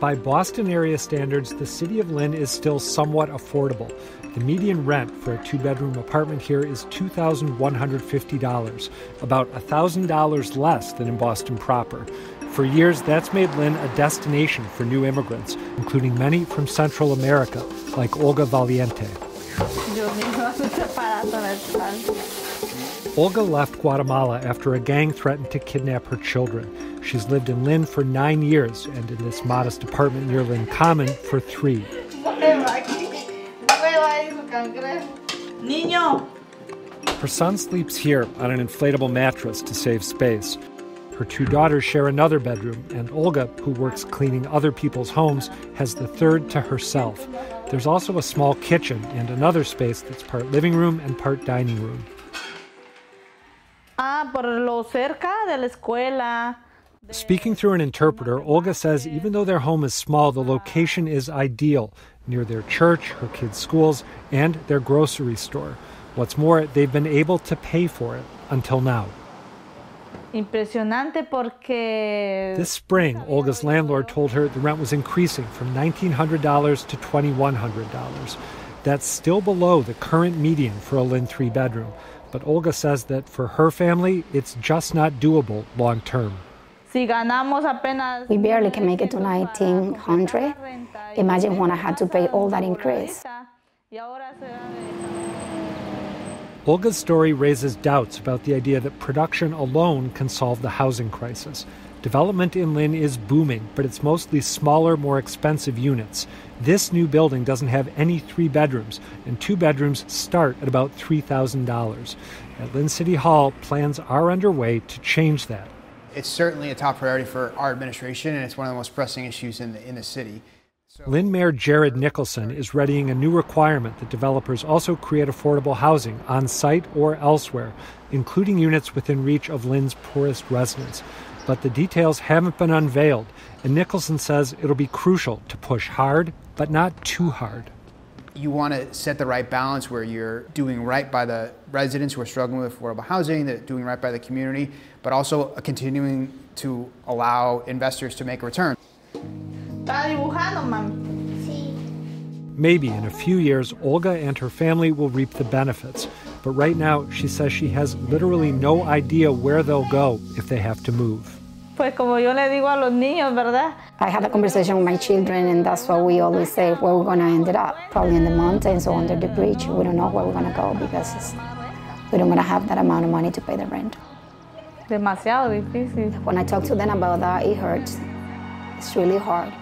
By Boston area standards, the city of Lynn is still somewhat affordable. The median rent for a two bedroom apartment here is $2,150, about $1,000 less than in Boston proper. For years, that's made Lynn a destination for new immigrants, including many from Central America, like Olga Valiente. Olga left Guatemala after a gang threatened to kidnap her children. She's lived in Lynn for nine years and in this modest apartment near Lynn Common for three. Her son sleeps here on an inflatable mattress to save space. Her two daughters share another bedroom, and Olga, who works cleaning other people's homes, has the third to herself. There's also a small kitchen and another space that's part living room and part dining room. Ah, por lo cerca de la escuela. Speaking through an interpreter, Olga says even though their home is small, the location is ideal near their church, her kids' schools, and their grocery store. What's more, they've been able to pay for it until now. Impresionante porque. This spring, Olga's landlord told her the rent was increasing from $1,900 to $2,100. That's still below the current median for a Lynn three bedroom. But Olga says that for her family, it's just not doable long term. Si ganamos apenas. We barely can make it to 1900. Imagine when I had to pay all that increase. Olga's story raises doubts about the idea that production alone can solve the housing crisis. Development in Lynn is booming, but it's mostly smaller, more expensive units. This new building doesn't have any three bedrooms, and two bedrooms start at about $3,000. At Lynn City Hall, plans are underway to change that. It's certainly a top priority for our administration, and it's one of the most pressing issues in the, in the city. Lynn Mayor Jared Nicholson is readying a new requirement that developers also create affordable housing on site or elsewhere, including units within reach of Lynn's poorest residents. But the details haven't been unveiled, and Nicholson says it'll be crucial to push hard, but not too hard. You want to set the right balance where you're doing right by the residents who are struggling with affordable housing, that doing right by the community, but also continuing to allow investors to make a return. Maybe in a few years, Olga and her family will reap the benefits. But right now, she says she has literally no idea where they'll go if they have to move. Pues como yo le digo a los niños, ¿verdad? I had a conversation with my children, and that's what we always say where we're going to end up. Probably in the mountains or under the bridge. We don't know where we're going to go because we don't going to have that amount of money to pay the rent. Demasiado difícil. When I talk to them about that, it hurts. It's really hard.